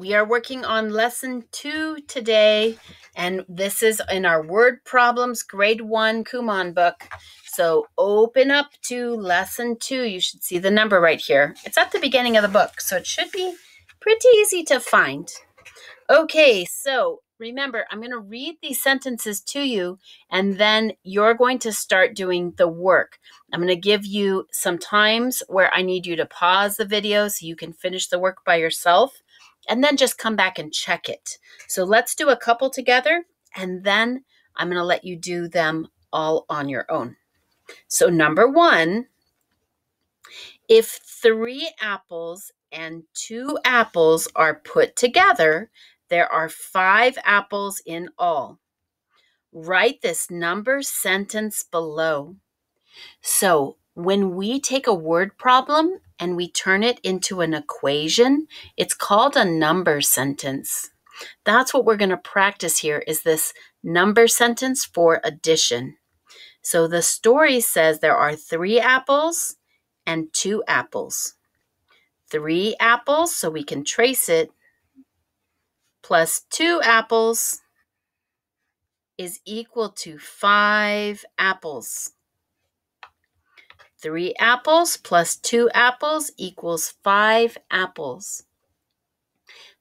we are working on lesson two today, and this is in our word problems grade one Kumon book. So open up to lesson two. You should see the number right here. It's at the beginning of the book, so it should be pretty easy to find. Okay, so remember, I'm going to read these sentences to you, and then you're going to start doing the work. I'm going to give you some times where I need you to pause the video so you can finish the work by yourself, and then just come back and check it. So let's do a couple together, and then I'm going to let you do them all on your own. So, number one, if three apples and two apples are put together, there are five apples in all. Write this number sentence below. So, when we take a word problem and we turn it into an equation, it's called a number sentence. That's what we're going to practice here is this number sentence for addition. So the story says there are 3 apples and 2 apples. 3 apples so we can trace it plus 2 apples is equal to 5 apples. 3 apples plus 2 apples equals 5 apples.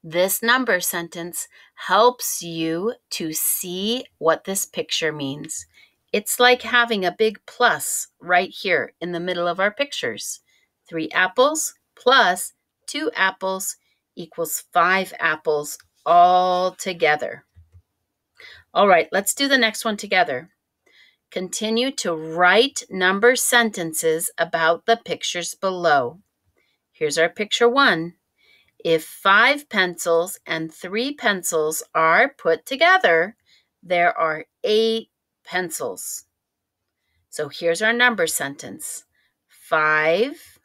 This number sentence helps you to see what this picture means. It's like having a big plus right here in the middle of our pictures. 3 apples plus 2 apples equals 5 apples all together. All right, let's do the next one together. Continue to write number sentences about the pictures below. Here's our picture one. If five pencils and three pencils are put together, there are eight pencils. So here's our number sentence five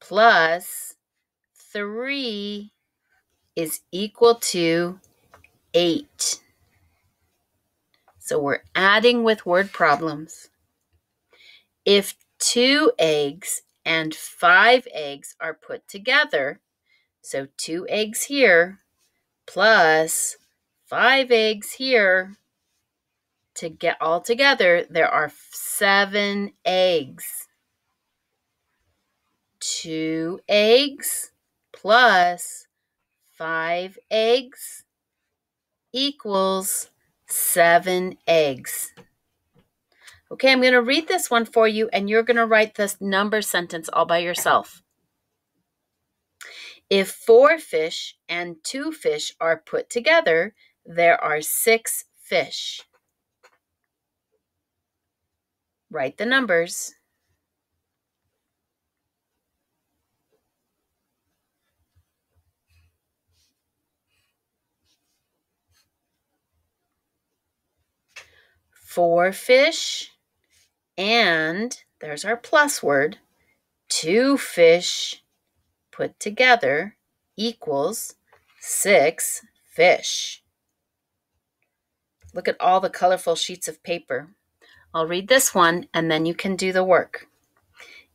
plus three is equal to eight. So we're adding with word problems. If two eggs and five eggs are put together, so two eggs here plus five eggs here, to get all together, there are seven eggs. Two eggs plus five eggs equals seven eggs. Okay, I'm going to read this one for you, and you're going to write this number sentence all by yourself. If four fish and two fish are put together, there are six fish. Write the numbers. Four fish, and there's our plus word, two fish put together equals six fish. Look at all the colorful sheets of paper. I'll read this one and then you can do the work.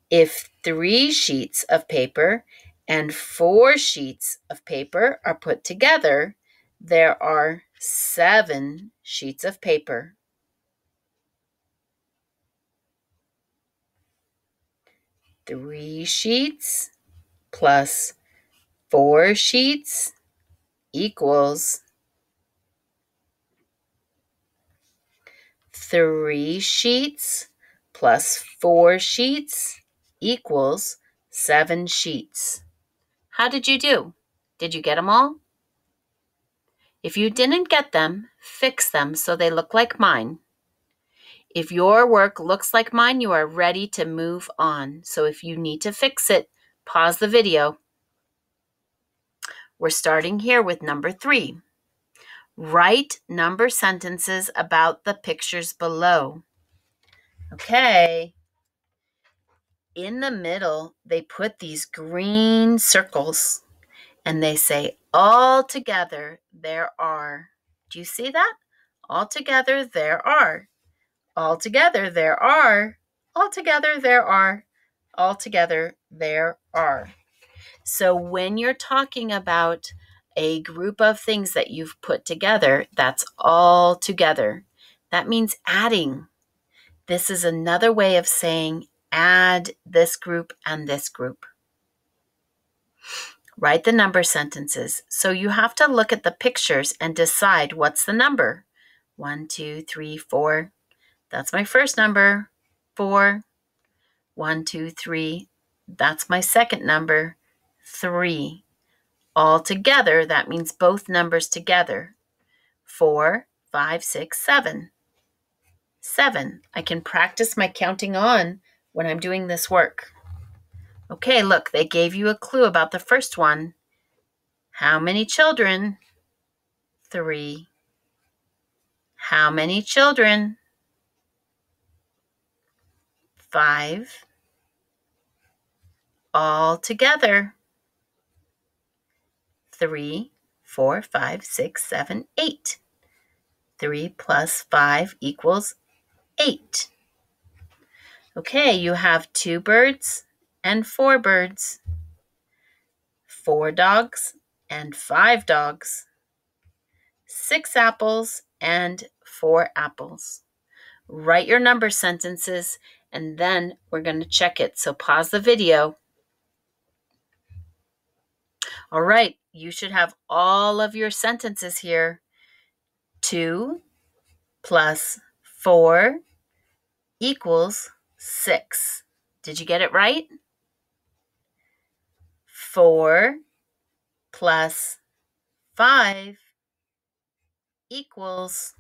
If three sheets of paper and four sheets of paper are put together, there are seven sheets of paper. Three sheets plus four sheets equals three sheets plus four sheets equals seven sheets. How did you do? Did you get them all? If you didn't get them, fix them so they look like mine. If your work looks like mine, you are ready to move on. So if you need to fix it, pause the video. We're starting here with number three. Write number sentences about the pictures below. Okay. In the middle, they put these green circles and they say, all together there are. Do you see that? All together there are. Altogether, there are. Altogether, there are. Altogether, there are. So when you're talking about a group of things that you've put together, that's all together. That means adding. This is another way of saying add this group and this group. Write the number sentences. So you have to look at the pictures and decide what's the number. One, two, three, four. That's my first number. Four. One, two, three. That's my second number. Three. All together, that means both numbers together. Four, five, six, seven. Seven. I can practice my counting on when I'm doing this work. Okay, look, they gave you a clue about the first one. How many children? Three. How many children? Five. All together. Three, four, five, six, seven, eight. Three plus five equals eight. Okay, you have two birds and four birds, four dogs and five dogs, six apples and four apples. Write your number sentences and then we're going to check it. So pause the video. All right, you should have all of your sentences here. 2 plus 4 equals 6. Did you get it right? 4 plus 5 equals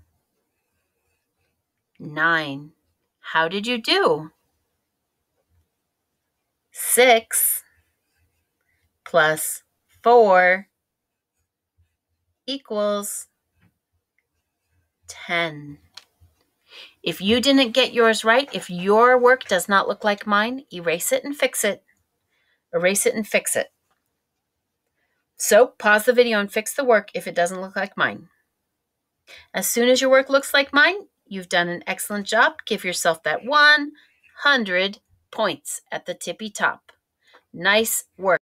9. How did you do? 6 plus 4 equals 10. If you didn't get yours right, if your work does not look like mine, erase it and fix it. Erase it and fix it. So pause the video and fix the work if it doesn't look like mine. As soon as your work looks like mine, you've done an excellent job. Give yourself that 100 points at the tippy top. Nice work.